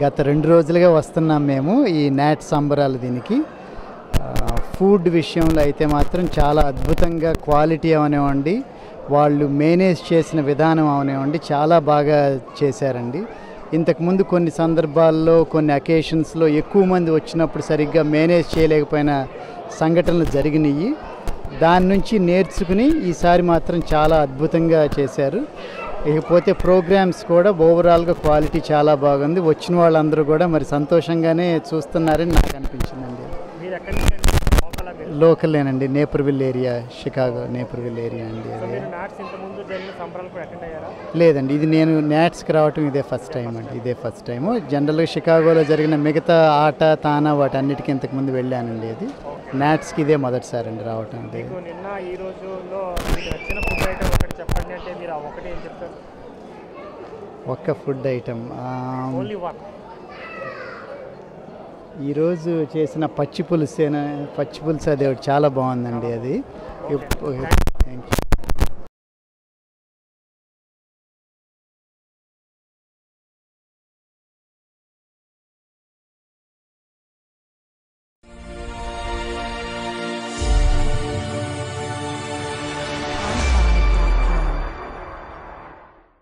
గత రెండు రోజులుగా వస్తున్నాం మేము ఈ నాట్ సంబరాలు దీనికి. ఫుడ్ విషయంలో అయితే మాత్రం చాలా అద్భుతంగా క్వాలిటీ అవనివ్వండి వాళ్ళు మేనేజ్ చేసిన విధానం అవనివ్వండి చాలా బాగా చేశారండి. ఇంతకుముందు కొన్ని సందర్భాల్లో కొన్ని అకేషన్స్లో ఎక్కువ మంది వచ్చినప్పుడు సరిగ్గా మేనేజ్ చేయలేకపోయిన సంఘటనలు జరిగినాయి దాని నుంచి నేర్చుకుని ఈసారి మాత్రం చాలా అద్భుతంగా చేశారు. ఇకపోతే ప్రోగ్రామ్స్ కూడా ఓవరాల్గా క్వాలిటీ చాలా బాగుంది. వచ్చిన వాళ్ళందరూ కూడా మరి సంతోషంగానే చూస్తున్నారని నాకు అనిపించిందండి. లోకలేనండి. Naperville area Chicago Naperville area అండి లేదండి. ఇది నేను నాట్స్కి రావటం ఇదే ఫస్ట్ టైం అండి. ఇదే ఫస్ట్ టైము. జనరల్గా షికాగోలో జరిగిన మిగతా ఆట తానా వాటన్నిటికీ ఇంతకుముందు వెళ్ళానండి అది. నాట్స్కి ఇదే మొదటిసారి అండి రావటం ఇది మీరు ఆ ఒకటి ఏం చెప్తారు ఒక్క ఫుడ్ ఐటమ్ ఓన్లీ వన్ ఈరోజు చేసిన పచ్చి పులుసు పచ్చి పులుసు అది చాలా బాగుందండి అది. Thank you